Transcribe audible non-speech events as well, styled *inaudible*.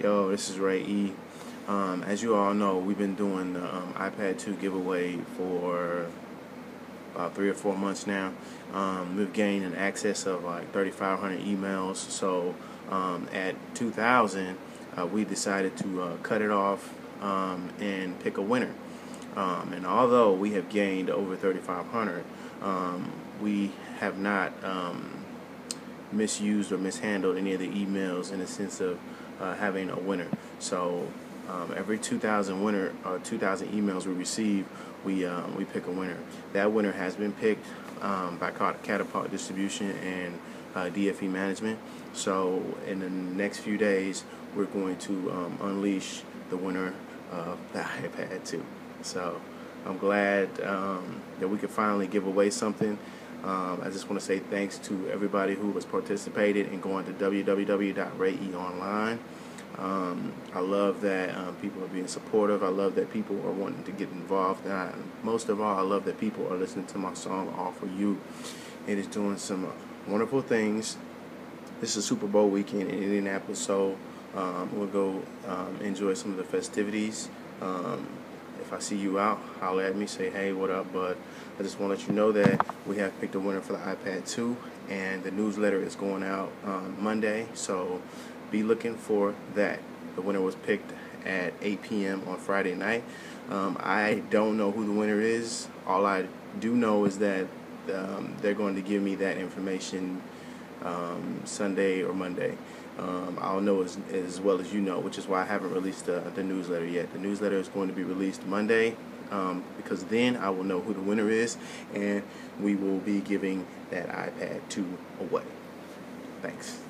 Yo, this is Ray E. Um, as you all know, we've been doing the um, iPad 2 giveaway for about three or four months now. Um, we've gained an access of like 3,500 emails. So um, at 2,000, uh, we decided to uh, cut it off um, and pick a winner. Um, and although we have gained over 3,500, we have not misused or mishandled any of the emails in the sense of uh, having a winner. So um, every 2,000 winner or uh, 2,000 emails we receive, we um, we pick a winner. That winner has been picked um, by Catapult Distribution and uh, DFE Management. So in the next few days, we're going to um, unleash the winner of *laughs* the iPad 2. So I'm glad um, that we could finally give away something. Um, I just want to say thanks to everybody who has participated in going to www.rayeonline. Um, I love that um, people are being supportive. I love that people are wanting to get involved. And I, most of all, I love that people are listening to my song All For You. It is doing some wonderful things. This is Super Bowl weekend in Indianapolis, so um, we'll go um, enjoy some of the festivities. If I see you out, holler at me, say, hey, what up, bud? I just want to let you know that we have picked a winner for the iPad 2, and the newsletter is going out um, Monday, so be looking for that. The winner was picked at 8 p.m. on Friday night. Um, I don't know who the winner is. All I do know is that um, they're going to give me that information um, Sunday or Monday. Um, I'll know as, as well as you know, which is why I haven't released the, the newsletter yet. The newsletter is going to be released Monday um, because then I will know who the winner is and we will be giving that iPad 2 away. Thanks.